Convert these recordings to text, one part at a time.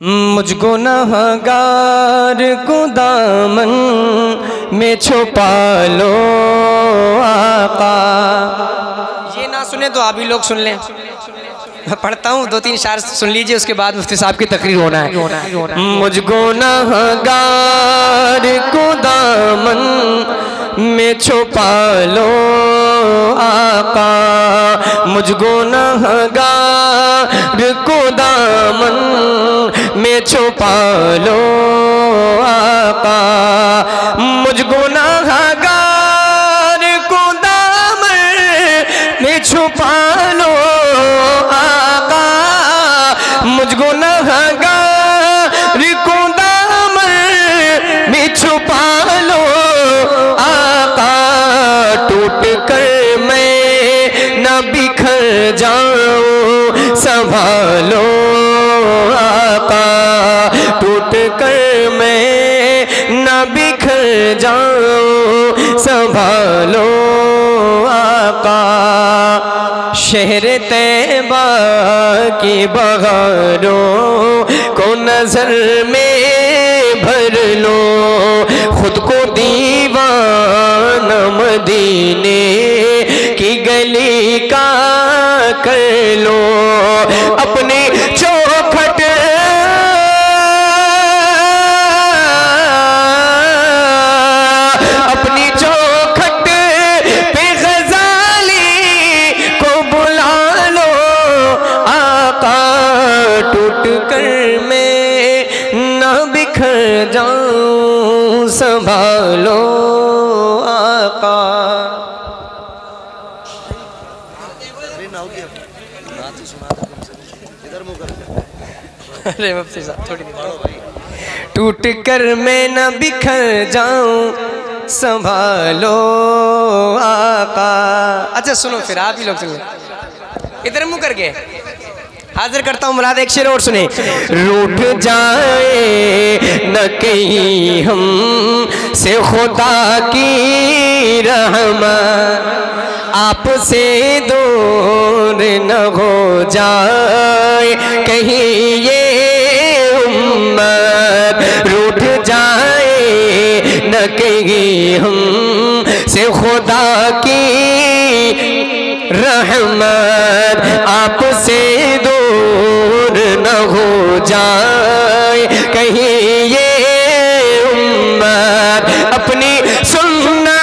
मुझको नहगार को दामन में छुपा लो आका। ये ना सुने तो आप ही लोग सुन लें। मैं पढ़ता हूँ दो तीन शार सुन लीजिए, उसके बाद मुफ्ती साहब की तकरीर होना है। मुझको नहगार को दामन में छुपा लो आका। मुझको नहगार छुपा लो आका। मुझको नहगार को दामन में छुपा लो आका। मुझको नहगार को दामन में छुपा लो आका। टूट कर मैं न बिखर जाऊँ, संभालो संभालो आका, शहर तैबा की बहारों को नज़र में भर लो। खुद को दीवान मदीने की गली का कर लो। अपने टूट कर मैं न बिखर जाऊँ संभालो आका। अरे मुफ्ती साहब थोड़ी टूट कर मैं न बिखर जाऊँ संभालो आका। अच्छा सुनो फिर आप ही लोग सुन इधर मुँह करके। हाजिर करता हूँ, मुराद, एक शेर और सुने। रूठ जाए न कहीं हम से खुदा की रहमा। आपसे दूर न हो जाए, कहीं ये उम्मत। रूठ जाए न कहीं हम से खुदा की रहमत। आपसे दूर हो जाए। कहीं ये उम्मत अपनी सुन्ना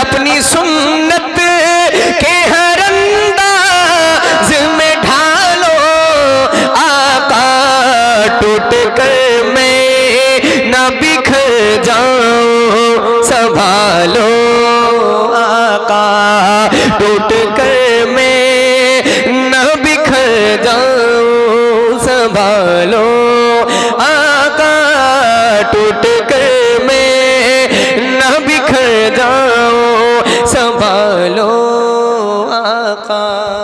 अपनी सुन्नत के हर अंदाज में ढालो। आका टूट कर मैं न बिखर जाऊँ, संभालो। संभालो। आका टूट कर मैं न बिखर जाओ संभालो आका।